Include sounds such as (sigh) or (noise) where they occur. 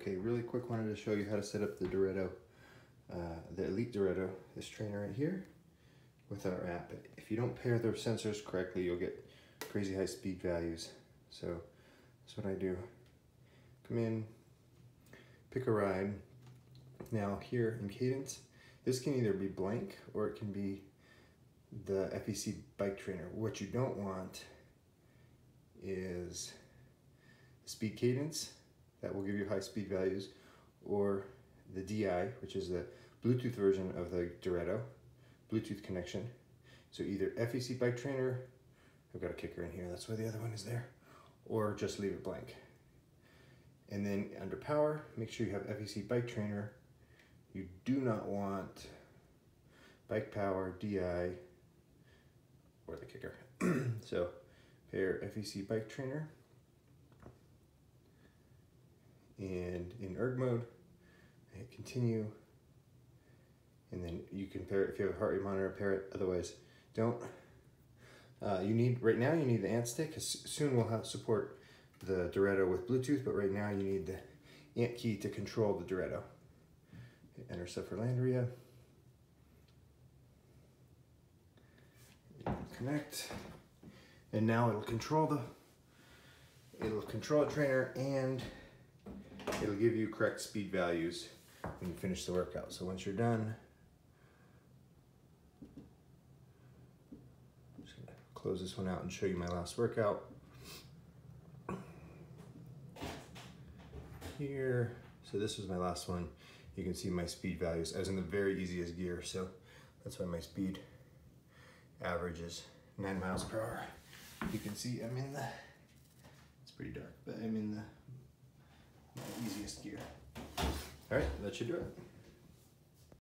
Okay, really quick, wanted to show you how to set up the Direto, uh, the Elite Direto, this trainer right here, with our app. If you don't pair the sensors correctly, you'll get crazy high speed values. So that's what I do. Come in, pick a ride. Now here in Cadence, this can either be blank or it can be the FEC bike trainer. What you don't want is speed cadence that will give you high speed values, or the DI, which is the Bluetooth version of the Direto, Bluetooth connection. So either FEC Bike Trainer, I've got a kicker in here, that's why the other one is there, or just leave it blank. And then under power, make sure you have FEC Bike Trainer. You do not want bike power, DI, or the kicker. (clears throat) so pair FEC Bike Trainer and in erg mode, hit continue, and then you can pair it if you have a heart rate monitor, pair it, otherwise don't. Uh, you need, right now you need the ant stick, soon we'll have support the Direto with Bluetooth, but right now you need the ant key to control the Direto. Hit enter Landria. Connect, and now it'll control the, it'll control a trainer and give you correct speed values when you finish the workout. So once you're done, I'm just gonna close this one out and show you my last workout. Here, so this was my last one. You can see my speed values. I was in the very easiest gear, so that's why my speed average is nine miles per hour. You can see I'm in the, it's pretty dark, but I'm in the easiest gear. All right, that should do it.